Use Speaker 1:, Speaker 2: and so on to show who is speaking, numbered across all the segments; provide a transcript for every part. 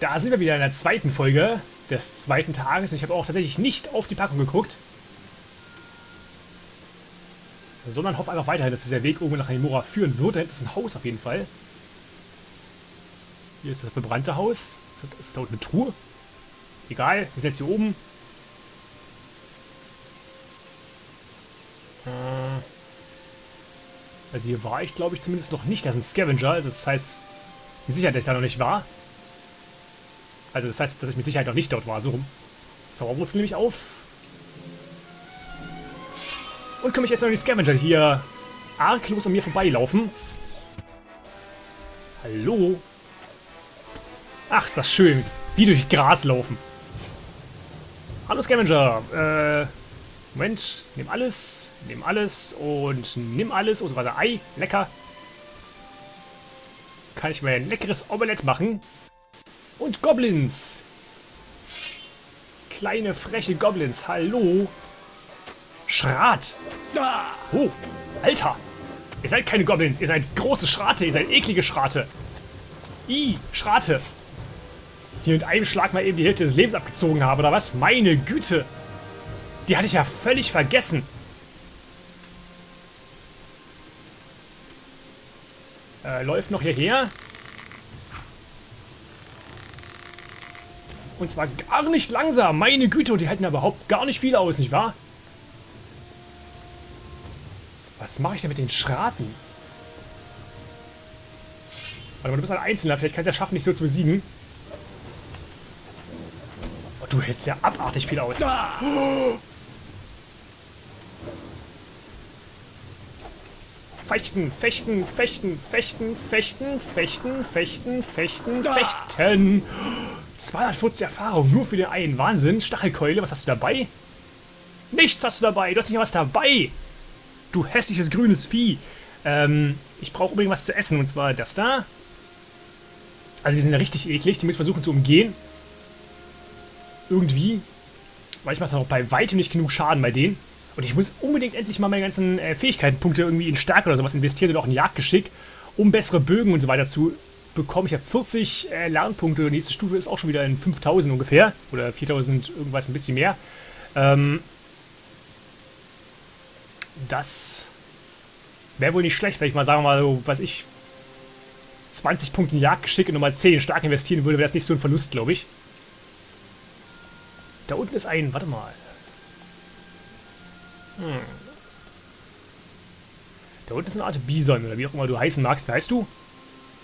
Speaker 1: Da sind wir wieder in der zweiten Folge des zweiten Tages. Und ich habe auch tatsächlich nicht auf die Packung geguckt. Sondern hoffe einfach weiterhin, dass dieser Weg irgendwo nach Hanimura führen wird. Da hinten ist ein Haus auf jeden Fall. Hier ist das verbrannte Haus. Ist das, ist das da unten eine Truhe? Egal, wir sind jetzt hier oben. Äh, also hier war ich, glaube ich, zumindest noch nicht. Das ist ein Scavenger. Also das heißt, mit Sicherheit, dass ich da noch nicht war. Also das heißt, dass ich mit Sicherheit noch nicht dort war. So rum. Zauberwurzel nehme ich auf. Und komme ich jetzt noch die Scavenger hier arglos an mir vorbeilaufen. Hallo? Ach, ist das schön. Wie durch Gras laufen. Hallo Scavenger. Äh, Moment. Nimm alles. Nimm alles. Und nimm alles. Oh, so weiter. Ei. Lecker. Kann ich mir ein leckeres Omelett machen. Und Goblins. Kleine, freche Goblins. Hallo. Schrat. Oh, Alter. Ihr seid keine Goblins. Ihr seid große Schrate. Ihr seid eklige Schrate. I, Schrate. Die mit einem Schlag mal eben die Hälfte des Lebens abgezogen haben, oder was? Meine Güte. Die hatte ich ja völlig vergessen. Äh, läuft noch hierher. Und zwar gar nicht langsam. Meine Güte, die halten ja überhaupt gar nicht viel aus, nicht wahr? Was mache ich denn mit den Schraten? Warte mal, du bist ein Einzelner. Vielleicht kannst du ja schaffen, dich so zu besiegen. Oh, du hältst ja abartig viel aus. Oh. Fechten, fechten, fechten, fechten, fechten, fechten, fechten, fechten, fechten. 240 Erfahrung nur für den einen. Wahnsinn. Stachelkeule, was hast du dabei? Nichts hast du dabei. Du hast nicht was dabei. Du hässliches grünes Vieh. Ähm, ich brauche unbedingt was zu essen. Und zwar das da. Also die sind ja richtig eklig. Die ich versuchen zu umgehen. Irgendwie. Weil ich mache noch bei weitem nicht genug Schaden bei denen. Und ich muss unbedingt endlich mal meine ganzen äh, Fähigkeitenpunkte irgendwie in Stärke oder sowas investieren oder auch in Jagdgeschick, um bessere Bögen und so weiter zu bekommen. Ich habe 40 äh, Lernpunkte. Nächste Stufe ist auch schon wieder in 5000 ungefähr. Oder 4000 irgendwas, ein bisschen mehr. Ähm, das wäre wohl nicht schlecht, wenn ich mal, sagen wir mal, so, was ich, 20 Punkte in Jagdgeschick und nochmal 10 stark investieren würde, wäre das nicht so ein Verlust, glaube ich. Da unten ist ein, warte mal. Hm. Da unten ist eine Art Bison, oder wie auch immer du heißen magst. Wie heißt du?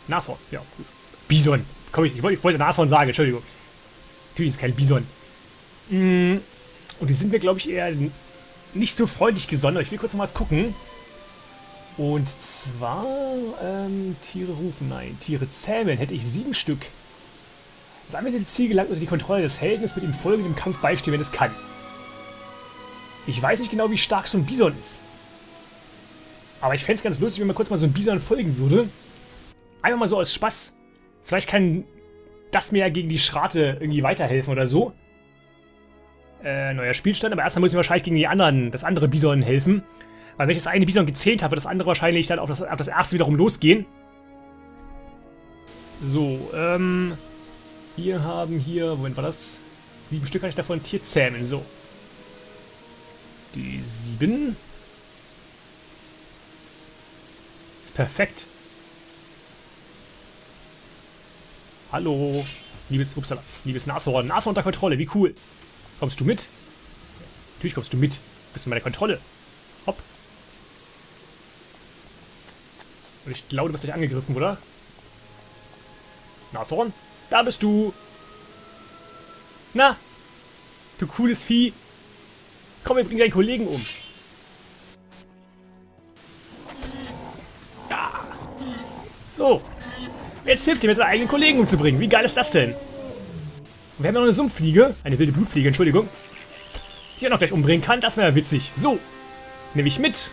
Speaker 1: Nashorn, ja, gut. Bison. Komm ich, ich wollte, ich wollte Nashorn sagen, Entschuldigung. Natürlich ist kein Bison. Mm. Und die sind mir, glaube ich, eher nicht so freundlich gesonnen. Ich will kurz noch was gucken. Und zwar, ähm, Tiere rufen, nein, Tiere zähmen hätte ich sieben Stück. Das anwesende Ziel gelangt unter die Kontrolle des Helden, es mit ihm folgend im Kampf beistehen, wenn es kann. Ich weiß nicht genau, wie stark so ein Bison ist. Aber ich fände es ganz lustig, wenn man kurz mal so ein Bison folgen würde. Einfach mal so aus Spaß. Vielleicht kann das mir ja gegen die Schrate irgendwie weiterhelfen oder so. Äh, neuer Spielstand, aber erstmal muss ich wahrscheinlich gegen die anderen, das andere Bison helfen. Weil wenn ich das eine Bison gezählt habe, wird das andere wahrscheinlich dann auf das, auf das erste wiederum losgehen. So, ähm... Wir haben hier, Moment, war das? Sieben Stück kann ich davon Tier zähmen, so. Die sieben. Ist perfekt. Hallo. Liebes, upsala, liebes Nashorn. Nashorn unter Kontrolle, wie cool. Kommst du mit? Natürlich kommst du mit. Bist in meiner Kontrolle. Hopp. Und ich glaube, du wirst gleich angegriffen, oder? Nashorn? Da bist du. Na? Du cooles Vieh. Komm, wir bringen deinen Kollegen um. Ja. So. Jetzt hilft dir, mit seinen eigenen Kollegen umzubringen. Wie geil ist das denn? Und wir haben ja noch eine Sumpffliege. Eine wilde Blutfliege, Entschuldigung. Die er noch gleich umbringen kann. Das wäre witzig. So. Nehme ich mit.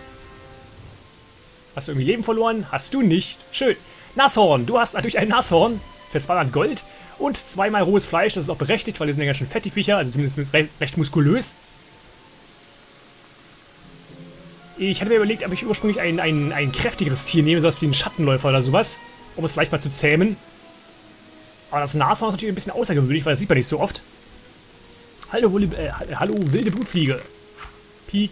Speaker 1: Hast du irgendwie Leben verloren? Hast du nicht. Schön. Nashorn. Du hast natürlich ein Nashorn für 200 Gold. Und zweimal rohes Fleisch. Das ist auch berechtigt, weil die sind ja ganz schön fett, die Viecher. Also zumindest recht, recht muskulös. Ich hatte mir überlegt, ob ich ursprünglich ein, ein, ein kräftigeres Tier nehme, sowas wie einen Schattenläufer oder sowas. Um es vielleicht mal zu zähmen. Aber das Nashorn ist natürlich ein bisschen außergewöhnlich, weil das sieht man nicht so oft. Hallo, wilde, äh, hallo wilde Blutfliege. Peak.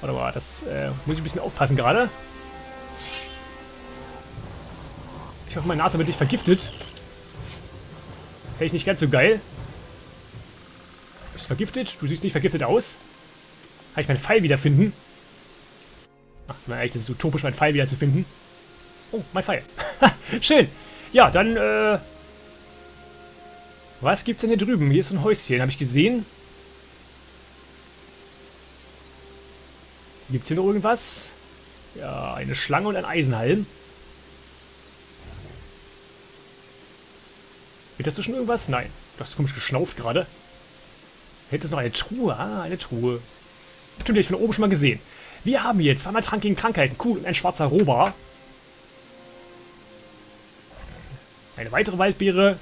Speaker 1: Warte mal, das äh, muss ich ein bisschen aufpassen gerade. Ich hoffe, mein Nase wird nicht vergiftet. Hätte ich nicht ganz so geil. Ist vergiftet? Du siehst nicht vergiftet aus. Kann ich meinen Pfeil wiederfinden? Ach, ist mir eigentlich das ist utopisch, meinen Pfeil wiederzufinden. Oh, mein Pfeil. Schön. Ja, dann, äh... Was gibt's denn hier drüben? Hier ist so ein Häuschen, habe ich gesehen. Gibt's hier noch irgendwas? Ja, eine Schlange und ein Eisenhalm. Wird das schon irgendwas? Nein. Das ist komisch geschnauft gerade. Hätte es noch eine Truhe? Ah, eine Truhe. Stimmt, die ich von oben schon mal gesehen. Wir haben hier zweimal Trank gegen Krankheiten. Cool, und ein schwarzer Rober. Eine weitere Waldbeere.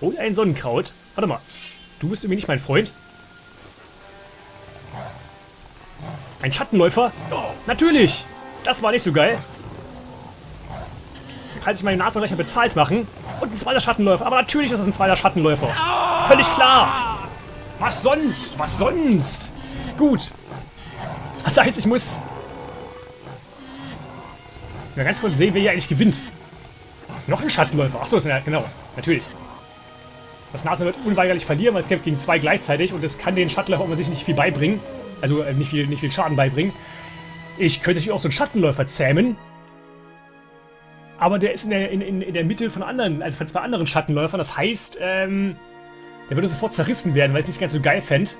Speaker 1: Und ein Sonnenkraut. Warte mal. Du bist irgendwie nicht mein Freund. Ein Schattenläufer? Oh, natürlich! Das war nicht so geil. Kann sich meine Nasenrechner bezahlt machen. Und ein zweiter Schattenläufer. Aber natürlich ist das ein zweiter Schattenläufer. Völlig klar. Was sonst? Was sonst? Gut. Das heißt, ich muss... Mal ganz kurz sehen, wer hier eigentlich gewinnt. Noch ein Schattenläufer. Achso, ja, genau. Natürlich. Das Nase wird unweigerlich verlieren, weil es kämpft gegen zwei gleichzeitig und es kann den Schattenläufer um sich nicht viel beibringen. Also äh, nicht, viel, nicht viel Schaden beibringen. Ich könnte natürlich auch so einen Schattenläufer zähmen. Aber der ist in der, in, in, in der Mitte von anderen, also von zwei anderen Schattenläufern. Das heißt, ähm, der würde sofort zerrissen werden, weil ich es nicht ganz so geil fände.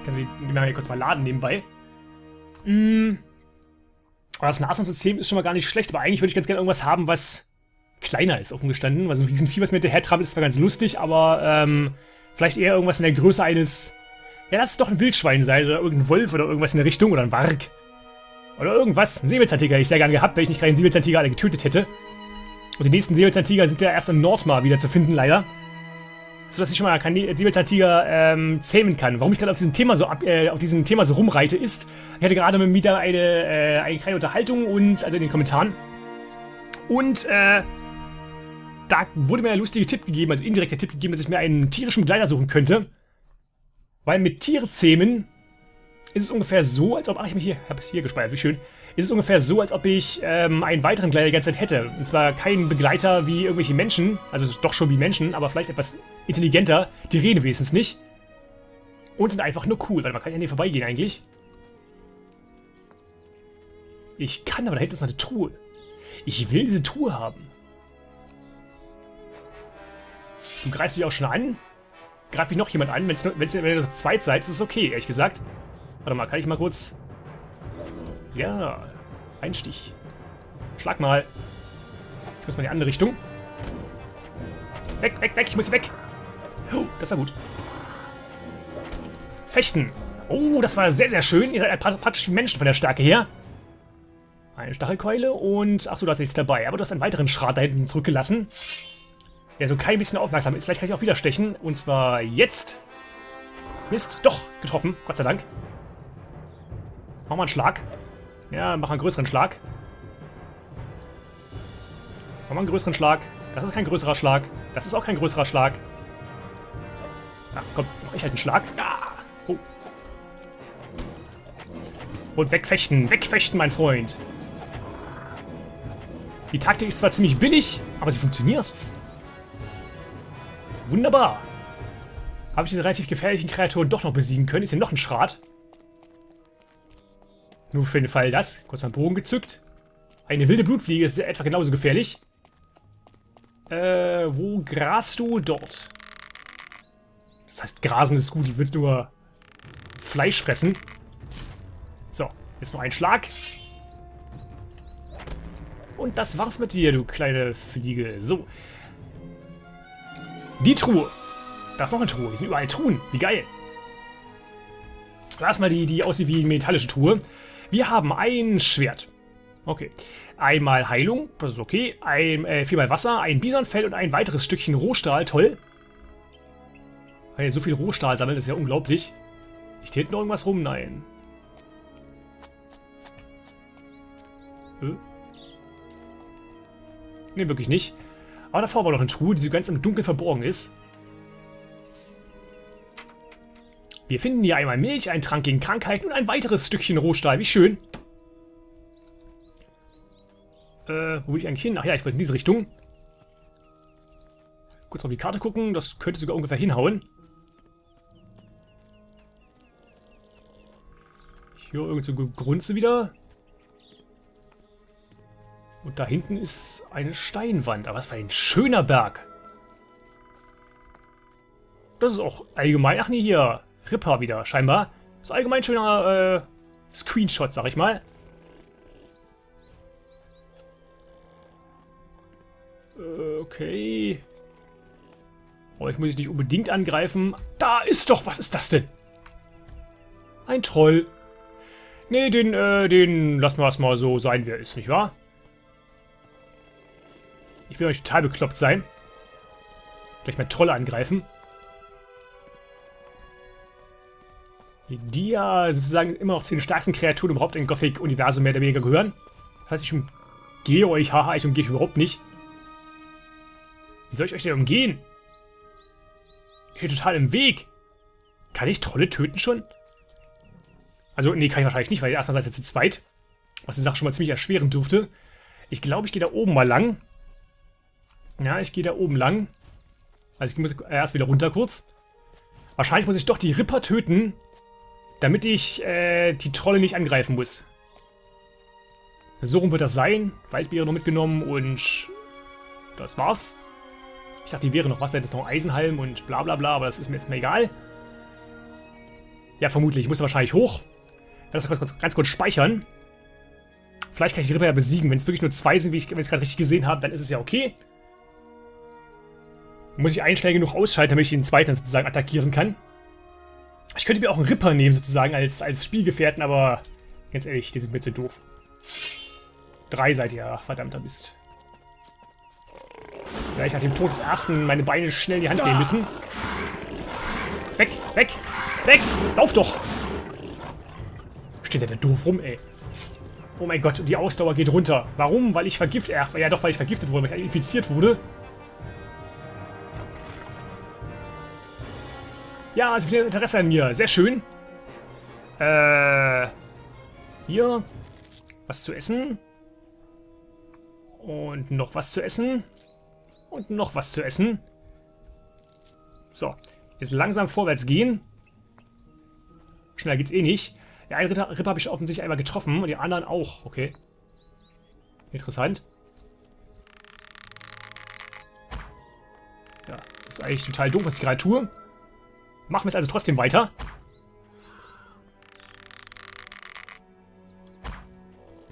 Speaker 1: Ich kann die mal hier kurz mal laden nebenbei. Mm. Aber das Nashornsystem ist schon mal gar nicht schlecht, aber eigentlich würde ich ganz gerne irgendwas haben, was kleiner ist, offen gestanden. Weil so ein Riesenvieh, was mir hinterher trampelt, ist zwar ganz lustig, aber ähm, vielleicht eher irgendwas in der Größe eines... Ja, lass es doch ein Wildschwein sein oder irgendein Wolf oder irgendwas in der Richtung oder ein Warg. Oder irgendwas. Ein Säbelzahntiger hätte ich sehr gerne gehabt, wenn ich nicht gerade den Säbelzahntiger alle getötet hätte. Und die nächsten Säbelzahntiger sind ja erst in Nordmar wieder zu finden, leider. So dass ich schon mal keinen Säbelzahntiger ähm, zähmen kann. Warum ich gerade auf diesem Thema so ab, äh, auf diesem Thema so rumreite, ist, ich hatte gerade mit wieder eine, äh, eine kleine Unterhaltung und, also in den Kommentaren. Und, äh, da wurde mir ein lustiger Tipp gegeben, also indirekter Tipp gegeben, dass ich mir einen tierischen Begleiter suchen könnte. Weil mit Tiere zähmen ist es ungefähr so, als ob... Ach, ich mich hier... habe hier gespeichert, wie schön. Ist es ungefähr so, als ob ich ähm, einen weiteren Begleiter die ganze Zeit hätte. Und zwar keinen Begleiter wie irgendwelche Menschen, also doch schon wie Menschen, aber vielleicht etwas intelligenter. Die reden wenigstens nicht. Und sind einfach nur cool, weil man kann ja nicht vorbeigehen eigentlich. Ich kann, aber da hinten ist noch eine Truhe. Ich will diese Truhe haben. Du greifst mich auch schon an. Greife ich noch jemand an? Wenn's, wenn's, wenn ihr zu zweit seid, ist es okay, ehrlich gesagt. Warte mal, kann ich mal kurz... Ja, Einstich. Schlag mal. Ich muss mal in die andere Richtung. Weg, weg, weg, ich muss weg. Oh, das war gut. Fechten. Oh, das war sehr, sehr schön. Ihr seid praktisch Menschen von der Stärke her. Eine Stachelkeule und... Achso, da ist nichts dabei. Aber du hast einen weiteren Schrat da hinten zurückgelassen. Der so kein bisschen aufmerksam ist. Vielleicht kann ich auch wieder stechen. Und zwar jetzt. Mist, doch, getroffen. Gott sei Dank. Mach mal einen Schlag. Ja, mach einen größeren Schlag. Mach mal einen größeren Schlag. Das ist kein größerer Schlag. Das ist auch kein größerer Schlag. Ach, komm, mach ich halt einen Schlag. Ja. Oh. Und wegfechten. Wegfechten, mein Freund. Die Taktik ist zwar ziemlich billig, aber sie funktioniert. Wunderbar. Habe ich diese relativ gefährlichen Kreaturen doch noch besiegen können? Ist hier noch ein Schrat? Nur für den Fall das. Kurz mal Bogen gezückt. Eine wilde Blutfliege ist etwa genauso gefährlich. Äh, wo grast du? Dort. Das heißt, grasen ist gut, die wird nur Fleisch fressen. So, jetzt noch ein Schlag. Und das war's mit dir, du kleine Fliege. So. Die Truhe. Da ist noch eine Truhe. Hier sind überall Truhen. Wie geil. Erstmal die, die aussieht wie eine metallische Truhe. Wir haben ein Schwert. Okay. Einmal Heilung, das ist okay. Ein, äh, viermal Wasser, ein Bisonfell und ein weiteres Stückchen Rohstahl. Toll. Kann ja so viel Rohstahl sammeln, das ist ja unglaublich. Hier hinten noch irgendwas rum? Nein. Ne, wirklich nicht. Aber davor war noch eine Truhe, die so ganz im Dunkeln verborgen ist. Wir finden hier einmal Milch, einen Trank gegen Krankheiten und ein weiteres Stückchen Rohstahl. Wie schön. Äh, wo will ich eigentlich hin? Ach ja, ich wollte in diese Richtung. Kurz auf die Karte gucken. Das könnte sogar ungefähr hinhauen. Hier irgend so Grunze wieder. Und da hinten ist eine Steinwand. Aber was für ein schöner Berg. Das ist auch allgemein... Ach nee, hier. Ripper wieder, scheinbar. Das ist allgemein schöner äh, Screenshot, sag ich mal. Äh, okay. Oh, ich muss ich nicht unbedingt angreifen. Da ist doch... Was ist das denn? Ein Troll. Nee, den, äh, den lassen wir erstmal so sein, wie er ist, nicht wahr? Ich will euch total bekloppt sein. Gleich mal Trolle angreifen. Die ja sozusagen immer noch zu den stärksten Kreaturen überhaupt im Gothic-Universum mehr oder weniger gehören. Das heißt, ich umgehe euch, haha, ich umgehe euch überhaupt nicht. Wie soll ich euch denn umgehen? Ich stehe total im Weg. Kann ich Trolle töten schon? Also, nee, kann ich wahrscheinlich nicht, weil erstmal seid ihr zu zweit. Was die Sache schon mal ziemlich erschweren dürfte. Ich glaube, ich gehe da oben mal lang. Ja, ich gehe da oben lang. Also ich muss erst wieder runter kurz. Wahrscheinlich muss ich doch die Ripper töten, damit ich äh, die Trolle nicht angreifen muss. So rum wird das sein. Waldbeere noch mitgenommen und das war's. Ich dachte, die wäre noch was, da es noch Eisenhalm und bla bla bla, aber das ist mir jetzt mal egal. Ja, vermutlich. Ich muss wahrscheinlich hoch. Das ganz kurz, ganz kurz speichern. Vielleicht kann ich die Ripper ja besiegen. Wenn es wirklich nur zwei sind, wie ich es gerade richtig gesehen habe, dann ist es ja okay. Muss ich einen schnell genug ausschalten, damit ich den zweiten sozusagen attackieren kann. Ich könnte mir auch einen Ripper nehmen, sozusagen, als, als Spielgefährten, aber ganz ehrlich, die sind mir zu doof. Drei seid ihr, ach, verdammter Mist. Vielleicht nach dem Tod des ersten meine Beine schnell in die Hand nehmen müssen. Weg, weg, weg! Lauf doch! Steht der da doof rum, ey. Oh mein Gott, und die Ausdauer geht runter. Warum? Weil ich vergiftet... Ach, ja doch, weil ich vergiftet wurde, weil ich infiziert wurde. Ja, also viel Interesse an mir. Sehr schön. Äh... Hier. Was zu essen. Und noch was zu essen. Und noch was zu essen. So. Jetzt langsam vorwärts gehen. Schneller geht's eh nicht. Der eine Ritter, Ripper habe ich offensichtlich einmal getroffen und die anderen auch. Okay. Interessant. Ja, ist eigentlich total doof, was ich gerade tue. Machen wir es also trotzdem weiter.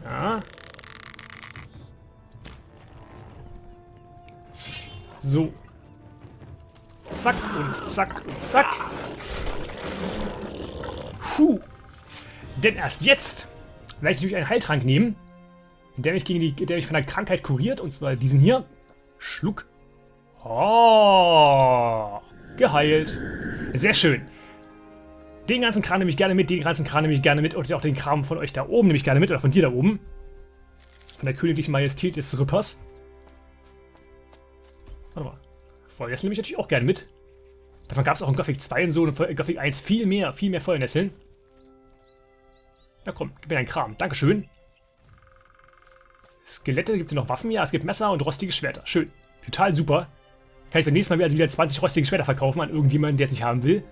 Speaker 1: Ja. So. Zack und zack und zack. Puh. Denn erst jetzt werde ich natürlich einen Heiltrank nehmen, der mich, gegen die, der mich von der Krankheit kuriert, und zwar diesen hier. Schluck. Oh, geheilt. Sehr schön. Den ganzen Kram nehme ich gerne mit, den ganzen Kram nehme ich gerne mit und auch den Kram von euch da oben nehme ich gerne mit, oder von dir da oben. Von der königlichen Majestät des Rippers. Warte mal. Feuernesseln nehme ich natürlich auch gerne mit. Davon gab es auch in Gothic 2 und so in Gothic 1 viel mehr, viel mehr Feuernesseln. Na komm, gib mir deinen Kram. Dankeschön. Skelette, gibt es noch Waffen? Ja, es gibt Messer und rostige Schwerter. Schön. Total super. Kann ich beim nächsten Mal also wieder 20 rostige Schwerter verkaufen an irgendjemanden, der es nicht haben will.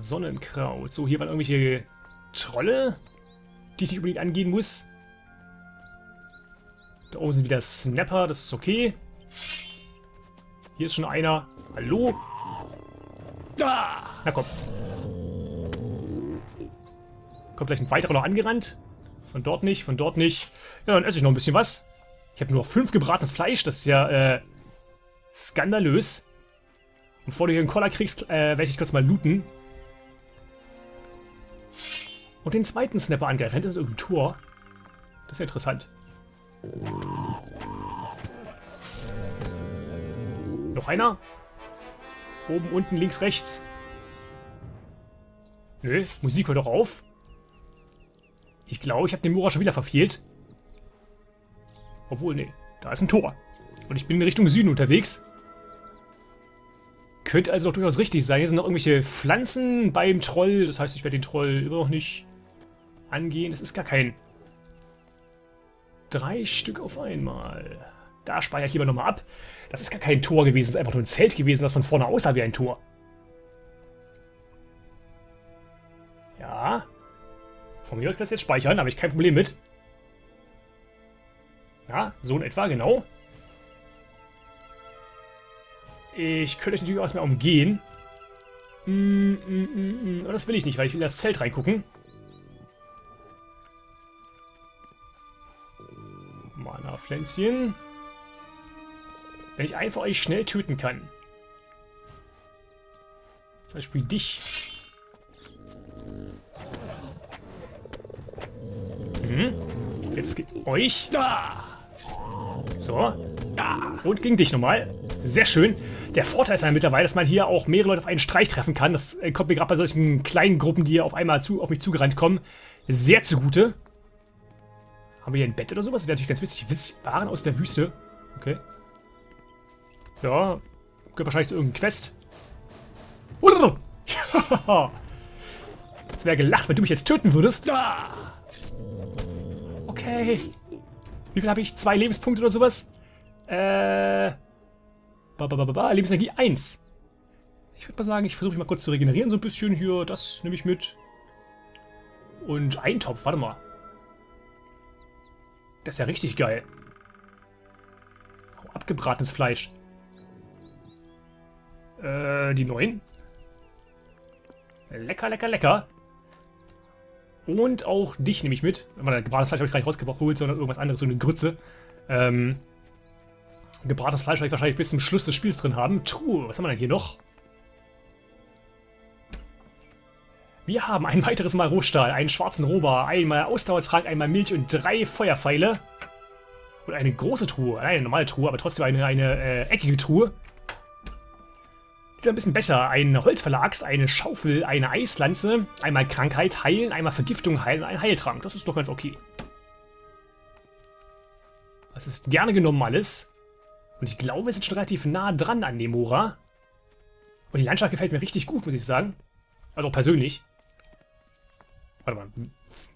Speaker 1: Sonnenkraut. So, hier waren irgendwelche Trolle, die ich nicht unbedingt angehen muss. Da oben sind wieder Snapper, das ist okay. Hier ist schon einer. Hallo? Na komm. Kommt gleich ein weiterer noch angerannt. Von dort nicht, von dort nicht. Ja, dann esse ich noch ein bisschen was. Ich habe nur noch fünf gebratenes Fleisch. Das ist ja, äh, skandalös. Und bevor du hier einen Koller kriegst, äh, werde ich kurz mal looten. Und den zweiten Snapper angreifen. Hinter ist irgendein Tor. Das ist ja interessant. Noch einer? Oben, unten, links, rechts. Nö, Musik hört doch auf. Ich glaube, ich habe den Mura schon wieder verfehlt. Obwohl, nee. Da ist ein Tor. Und ich bin in Richtung Süden unterwegs. Könnte also doch durchaus richtig sein. Hier sind noch irgendwelche Pflanzen beim Troll. Das heißt, ich werde den Troll immer noch nicht angehen. Das ist gar kein... Drei Stück auf einmal. Da speichere ich lieber nochmal ab. Das ist gar kein Tor gewesen. Das ist einfach nur ein Zelt gewesen, das von vorne aussah wie ein Tor. Ja. Von mir aus kann ich jetzt speichern, habe ich kein Problem mit. Ja, so in etwa, genau. Ich könnte euch natürlich auch erstmal umgehen. Mm, mm, mm, mm, das will ich nicht, weil ich will in das Zelt reingucken. Mana-Pflänzchen. Wenn ich von euch schnell töten kann. Zum Beispiel dich. Jetzt geht euch. So. Und gegen dich nochmal. Sehr schön. Der Vorteil ist ja mittlerweile, dass man hier auch mehrere Leute auf einen Streich treffen kann. Das äh, kommt mir gerade bei solchen kleinen Gruppen, die hier auf einmal zu, auf mich zugerannt kommen, sehr zugute. Haben wir hier ein Bett oder sowas? Wäre natürlich ganz witzig. Witzig. Waren aus der Wüste. Okay. Ja. Gehört wahrscheinlich zu irgendeinem Quest. Es wäre gelacht, wenn du mich jetzt töten würdest. Okay. Wie viel habe ich? Zwei Lebenspunkte oder sowas? Äh. Ba, ba, ba, ba, Lebensenergie 1. Ich würde mal sagen, ich versuche mich mal kurz zu regenerieren so ein bisschen hier. Das nehme ich mit. Und Eintopf, warte mal. Das ist ja richtig geil. Oh, abgebratenes Fleisch. Äh, die neuen. Lecker, lecker, lecker. Und auch dich nehme ich mit. Gebratenes Fleisch habe ich gar nicht rausgeholt, sondern irgendwas anderes, so eine Grütze. Ähm, gebratenes Fleisch werde ich wahrscheinlich bis zum Schluss des Spiels drin haben. Truhe, was haben wir denn hier noch? Wir haben ein weiteres Mal Rohstahl, einen schwarzen Rohbar, einmal Ausdauertrank, einmal Milch und drei Feuerpfeile. Und eine große Truhe, eine normale Truhe, aber trotzdem eine, eine äh, eckige Truhe ist ein bisschen besser. Ein Holzverlags, eine Schaufel, eine Eislanze, einmal Krankheit heilen, einmal Vergiftung heilen, ein Heiltrank. Das ist doch ganz okay. Das ist gerne genommen alles. Und ich glaube, wir sind schon relativ nah dran an Nemora. Und die Landschaft gefällt mir richtig gut, muss ich sagen. Also auch persönlich. Warte mal,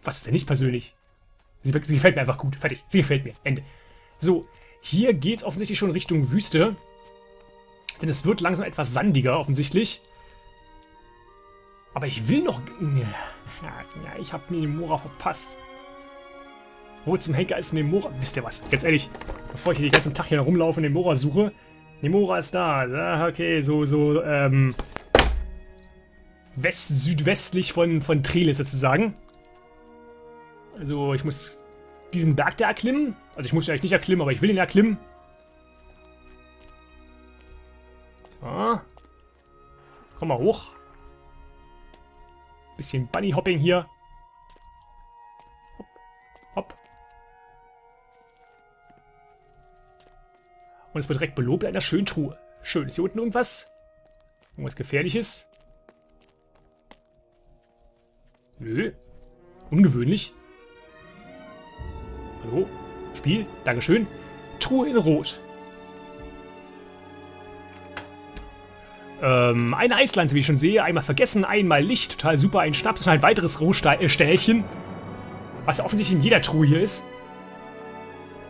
Speaker 1: was ist denn nicht persönlich? Sie, sie gefällt mir einfach gut. Fertig. Sie gefällt mir. Ende. So, hier geht es offensichtlich schon Richtung Wüste. Denn es wird langsam etwas sandiger, offensichtlich. Aber ich will noch... Ja, ich habe Nemora verpasst. Wo zum Henker ist Nemora? Wisst ihr was? Ganz ehrlich, bevor ich hier den ganzen Tag hier rumlaufe und Nemora suche. Nemora ist da. Okay, so, so, ähm... West, südwestlich von, von Trelis sozusagen. Also, ich muss diesen Berg da erklimmen. Also, ich muss ihn eigentlich nicht erklimmen, aber ich will ihn erklimmen. Komm mal hoch. Bisschen Bunny-Hopping hier. Hopp. Hopp. Und es wird direkt belobt in einer schönen Truhe. Schön. Ist hier unten irgendwas? Irgendwas Gefährliches? Nö. Ungewöhnlich. Hallo? Spiel? Dankeschön. Truhe in Rot. Ähm, eine Eislanze, wie ich schon sehe. Einmal vergessen, einmal Licht. Total super. Ein Schnaps und ein weiteres Rohstählchen. Was ja offensichtlich in jeder Truhe hier ist.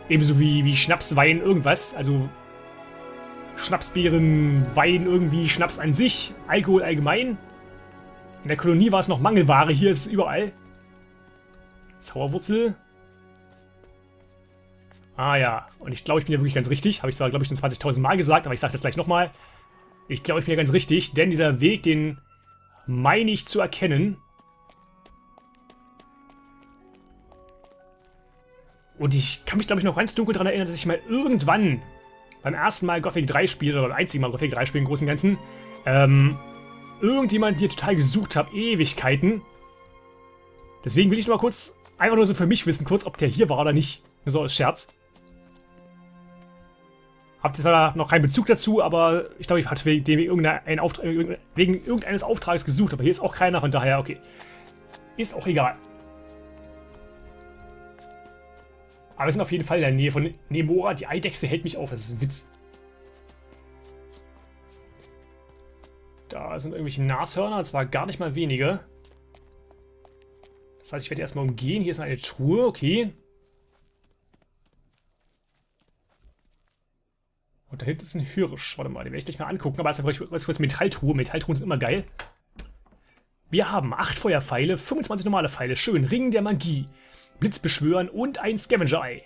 Speaker 1: Ebenso wie, wie Schnaps, Wein, irgendwas. Also Schnapsbeeren, Wein irgendwie, Schnaps an sich, Alkohol allgemein. In der Kolonie war es noch Mangelware, hier ist es überall. Zauberwurzel. Ah ja, und ich glaube, ich bin ja wirklich ganz richtig. Habe ich zwar, glaube ich, schon 20.000 Mal gesagt, aber ich sage es jetzt gleich nochmal. Ich glaube, ich bin ja ganz richtig, denn dieser Weg, den meine ich zu erkennen. Und ich kann mich, glaube ich, noch ganz dunkel daran erinnern, dass ich mal irgendwann beim ersten Mal Gothic 3 spiele, oder beim einzigen Mal Gothic 3 spiele im Großen und Ganzen, ähm, irgendjemand hier total gesucht habe, Ewigkeiten. Deswegen will ich nur mal kurz, einfach nur so für mich wissen, kurz, ob der hier war oder nicht. Nur so als Scherz. Habt zwar noch keinen Bezug dazu, aber ich glaube, ich hatte wegen, Auftrag, wegen irgendeines Auftrags gesucht, aber hier ist auch keiner, von daher, okay. Ist auch egal. Aber wir sind auf jeden Fall in der Nähe von Nemora. Die Eidechse hält mich auf. Das ist ein Witz. Da sind irgendwelche Nashörner, und zwar gar nicht mal wenige. Das heißt, ich werde erstmal umgehen. Hier ist eine Truhe, okay. Und da hinten ist ein Hirsch. Warte mal, den werde ich gleich mal angucken. Aber erstmal was kurz Metalltruhe. Metalltruhen sind immer geil. Wir haben 8 Feuerpfeile, 25 normale Pfeile, schön Ring der Magie, Blitz beschwören und ein Scavenger-Ei.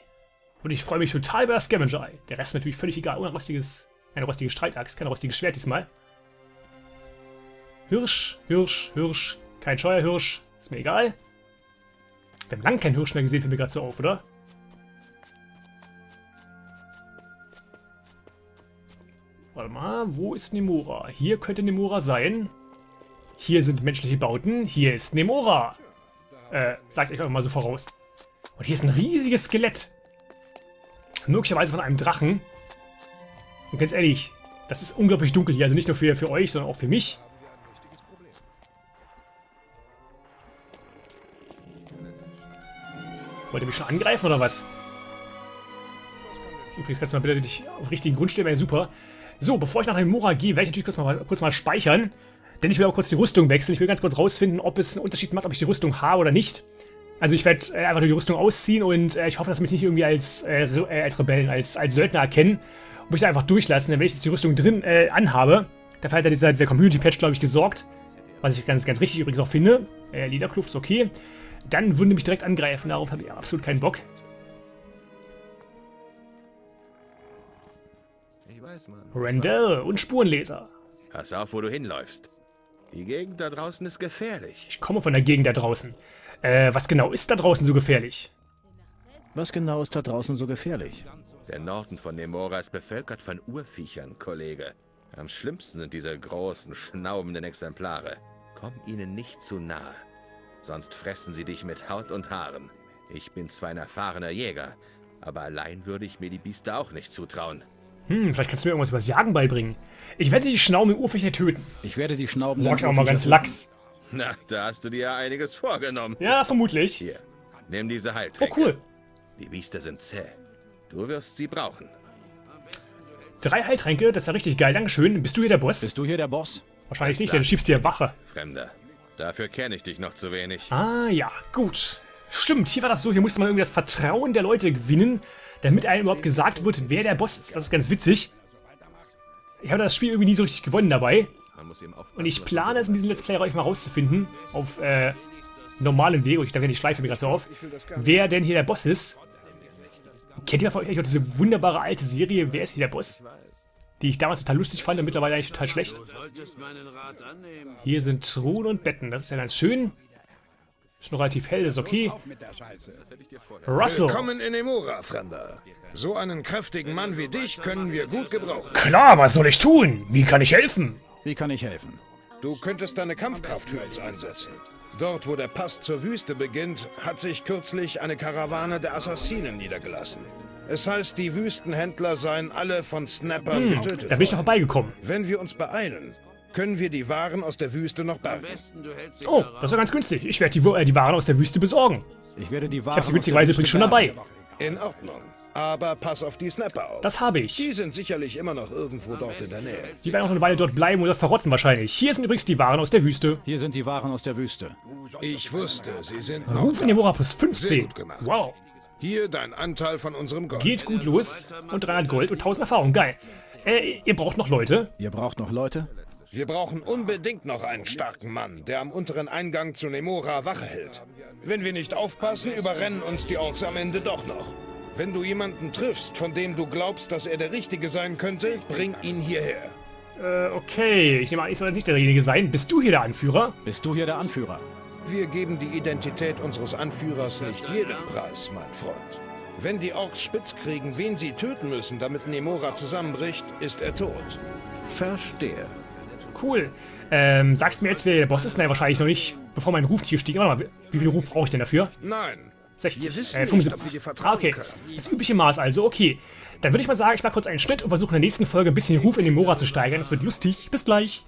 Speaker 1: Und ich freue mich total über das Scavenger-Ei. Der Rest ist natürlich völlig egal. Ohne rostiges, eine rostige Streitaxt, kein rostiges Schwert diesmal. Hirsch, Hirsch, Hirsch, kein Scheuerhirsch, ist mir egal. Wir haben lange keinen Hirsch mehr gesehen, fällt mir gerade so auf, oder? Warte mal, wo ist Nemora? Hier könnte Nemora sein. Hier sind menschliche Bauten. Hier ist Nemora. Äh, sagt euch einfach mal so voraus. Und hier ist ein riesiges Skelett. Möglicherweise von einem Drachen. Und ganz ehrlich, das ist unglaublich dunkel hier. Also nicht nur für, für euch, sondern auch für mich. Wollt ihr mich schon angreifen oder was? Übrigens kannst du mal bitte dich auf richtigen Grund stellen, wäre super. So, bevor ich nach Nemora gehe, werde ich natürlich kurz mal, kurz mal speichern. Denn ich will auch kurz die Rüstung wechseln. Ich will ganz kurz rausfinden, ob es einen Unterschied macht, ob ich die Rüstung habe oder nicht. Also ich werde äh, einfach nur die Rüstung ausziehen und äh, ich hoffe, dass mich nicht irgendwie als, äh, äh, als Rebellen, als, als Söldner erkennen und mich da einfach durchlassen, denn wenn ich jetzt die Rüstung drin äh, anhabe, dafür hat ja dieser, dieser Community-Patch, glaube ich, gesorgt, was ich ganz, ganz richtig übrigens auch finde. Äh, Liederkluft ist okay. Dann würden die mich direkt angreifen, darauf habe ich absolut keinen Bock. Ich weiß, Mann. Randall und Spurenleser.
Speaker 2: Pass auf, wo du hinläufst. Die Gegend da draußen ist gefährlich.
Speaker 1: Ich komme von der Gegend da draußen. Äh, was genau ist da draußen so gefährlich?
Speaker 3: Was genau ist da draußen so gefährlich?
Speaker 2: Der Norden von Nemora ist bevölkert von Urviechern, Kollege. Am schlimmsten sind diese großen, schnaubenden Exemplare. Komm ihnen nicht zu nahe, sonst fressen sie dich mit Haut und Haaren. Ich bin zwar ein erfahrener Jäger, aber allein würde ich mir die Biester auch nicht zutrauen.
Speaker 1: Hm, vielleicht kannst du mir irgendwas über das Jagen beibringen. Ich werde die Schnauben im Urviecher töten.
Speaker 3: Ich werde die Schnauben...
Speaker 1: Sag ich auch mal ganz lax.
Speaker 2: Na, da hast du dir ja einiges vorgenommen.
Speaker 1: Ja, vermutlich.
Speaker 2: Hier, nimm diese Heiltränke.
Speaker 1: Oh, cool.
Speaker 2: Die Biester sind zäh. Du wirst sie brauchen.
Speaker 1: Drei Heiltränke, das ist ja richtig geil. Dankeschön. Bist du hier der Boss?
Speaker 3: Bist du hier der Boss?
Speaker 1: Wahrscheinlich nicht, denn du schiebst hier Wache.
Speaker 2: Fremder. Dafür kenne ich dich noch zu wenig.
Speaker 1: Ah, ja, gut. Stimmt, hier war das so, hier musste man irgendwie das Vertrauen der Leute gewinnen, damit einem überhaupt gesagt wird, wer der Boss ist. Das ist ganz witzig. Ich habe das Spiel irgendwie nie so richtig gewonnen dabei. Und ich plane es in diesem Let's Play euch mal rauszufinden, auf äh, normalem Weg, und ich denke, die Schleife mir gerade so auf, wer denn hier der Boss ist. Kennt ihr von euch auch diese wunderbare alte Serie, wer ist hier der Boss? Die ich damals total lustig fand und mittlerweile eigentlich total schlecht. Hier sind Truhen und Betten, das ist ja ganz schön. Ist noch relativ hell, ist okay.
Speaker 4: Russell. Willkommen in Emura, Fremder. So einen kräftigen Mann wie dich können wir gut gebrauchen.
Speaker 1: Klar, was soll ich tun? Wie kann ich helfen?
Speaker 3: Wie kann ich helfen?
Speaker 4: Du könntest deine Kampfkraft für uns einsetzen. Dort, wo der Pass zur Wüste beginnt, hat sich kürzlich eine Karawane der Assassinen niedergelassen. Es heißt, die Wüstenhändler seien alle von Snapper hm, getötet
Speaker 1: Da bin ich doch vorbeigekommen.
Speaker 4: Wenn wir uns beeilen, können wir die Waren aus der Wüste noch bergen.
Speaker 1: Oh, das ist ja ganz günstig. Ich werde die, äh, die Waren aus der Wüste besorgen.
Speaker 3: Ich werde die Waren
Speaker 1: Ich habe sie günstigerweise übrigens schon dabei.
Speaker 4: In Ordnung. Aber pass auf die Snapper auf.
Speaker 1: Das habe ich.
Speaker 4: Die sind sicherlich immer noch irgendwo dort in der Nähe.
Speaker 1: Die werden auch eine Weile dort bleiben oder verrotten wahrscheinlich. Hier sind übrigens die Waren aus der Wüste.
Speaker 3: Hier sind die Waren aus der Wüste.
Speaker 4: Ich wusste, sie sind noch
Speaker 1: Ruf in die Mora plus 15. Wow.
Speaker 4: Hier dein Anteil von unserem Gold.
Speaker 1: Geht gut los. Und 300 Gold und 1000 Erfahrung. Geil. Äh, ihr braucht noch Leute.
Speaker 3: Ihr braucht noch Leute?
Speaker 4: Wir brauchen unbedingt noch einen starken Mann, der am unteren Eingang zu Nemora Wache hält. Wenn wir nicht aufpassen, überrennen uns die Orks am Ende doch noch. Wenn du jemanden triffst, von dem du glaubst, dass er der Richtige sein könnte, bring ihn hierher.
Speaker 1: Äh, okay. Ich nehme an, ich soll nicht derjenige sein. Bist du hier der Anführer?
Speaker 3: Bist du hier der Anführer?
Speaker 4: Wir geben die Identität unseres Anführers nicht jeden Preis, mein Freund. Wenn die Orks spitz kriegen, wen sie töten müssen, damit Nemora zusammenbricht, ist er tot.
Speaker 3: Verstehe.
Speaker 1: Cool. Ähm, sagst du mir jetzt, wer der Boss ist? Nein, wahrscheinlich noch nicht, bevor mein Ruf hier stieg. Warte mal, wie viel Ruf brauche ich denn dafür?
Speaker 4: Nein.
Speaker 1: 60, äh, 75. Nicht, ah, okay. Das übliche Maß also, okay. Dann würde ich mal sagen, ich mache kurz einen Schnitt und versuche in der nächsten Folge ein bisschen Ruf in den Mora zu steigern. Das wird lustig. Bis gleich.